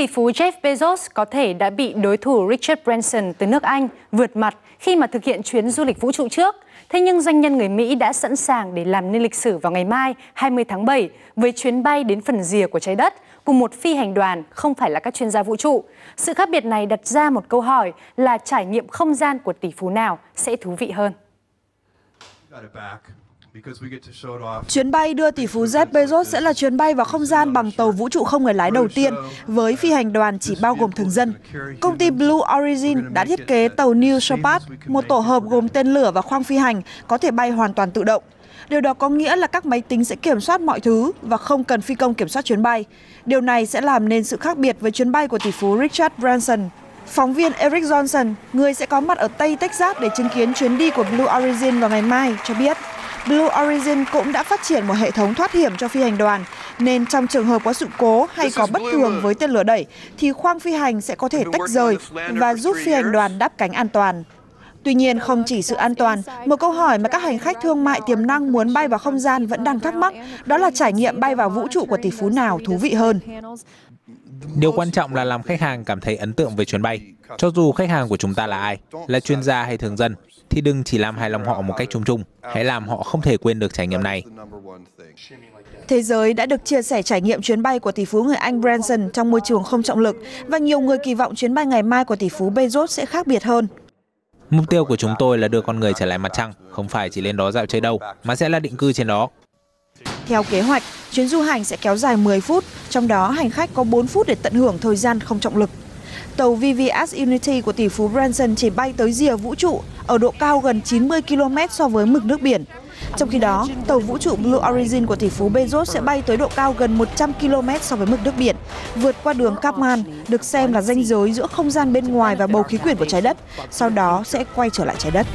tỷ phú Jeff Bezos có thể đã bị đối thủ Richard Branson từ nước Anh vượt mặt khi mà thực hiện chuyến du lịch vũ trụ trước. Thế nhưng doanh nhân người Mỹ đã sẵn sàng để làm nên lịch sử vào ngày mai 20 tháng 7 với chuyến bay đến phần rìa của trái đất cùng một phi hành đoàn không phải là các chuyên gia vũ trụ. Sự khác biệt này đặt ra một câu hỏi là trải nghiệm không gian của tỷ phú nào sẽ thú vị hơn. Chuyến bay đưa tỷ phú Jeff Bezos sẽ là chuyến bay vào không gian bằng tàu vũ trụ không người lái đầu tiên với phi hành đoàn chỉ bao gồm thường dân. Công ty Blue Origin đã thiết kế tàu New Shepard, một tổ hợp gồm tên lửa và khoang phi hành có thể bay hoàn toàn tự động. Điều đó có nghĩa là các máy tính sẽ kiểm soát mọi thứ và không cần phi công kiểm soát chuyến bay. Điều này sẽ làm nên sự khác biệt với chuyến bay của tỷ phú Richard Branson. Phóng viên Eric Johnson, người sẽ có mặt ở Tây Texas để chứng kiến chuyến đi của Blue Origin vào ngày mai, cho biết Blue Origin cũng đã phát triển một hệ thống thoát hiểm cho phi hành đoàn, nên trong trường hợp có sự cố hay có bất thường với tên lửa đẩy, thì khoang phi hành sẽ có thể tách rời và giúp phi hành đoàn đáp cánh an toàn. Tuy nhiên, không chỉ sự an toàn, một câu hỏi mà các hành khách thương mại tiềm năng muốn bay vào không gian vẫn đang thắc mắc, đó là trải nghiệm bay vào vũ trụ của tỷ phú nào thú vị hơn. Điều quan trọng là làm khách hàng cảm thấy ấn tượng về chuyến bay. Cho dù khách hàng của chúng ta là ai, là chuyên gia hay thường dân, thì đừng chỉ làm hài lòng họ một cách chung chung, hãy làm họ không thể quên được trải nghiệm này. Thế giới đã được chia sẻ trải nghiệm chuyến bay của tỷ phú người Anh Branson trong môi trường không trọng lực và nhiều người kỳ vọng chuyến bay ngày mai của tỷ phú Bezos sẽ khác biệt hơn. Mục tiêu của chúng tôi là đưa con người trở lại mặt trăng, không phải chỉ lên đó dạo chơi đâu, mà sẽ là định cư trên đó. Theo kế hoạch, chuyến du hành sẽ kéo dài 10 phút, trong đó hành khách có 4 phút để tận hưởng thời gian không trọng lực. Tàu VVS Unity của tỷ phú Branson chỉ bay tới rìa vũ trụ ở độ cao gần 90 km so với mực nước biển. Trong khi đó, tàu vũ trụ Blue Origin của tỷ phú Bezos sẽ bay tới độ cao gần 100 km so với mực nước biển, vượt qua đường Kármán, được xem là ranh giới giữa không gian bên ngoài và bầu khí quyển của trái đất, sau đó sẽ quay trở lại trái đất.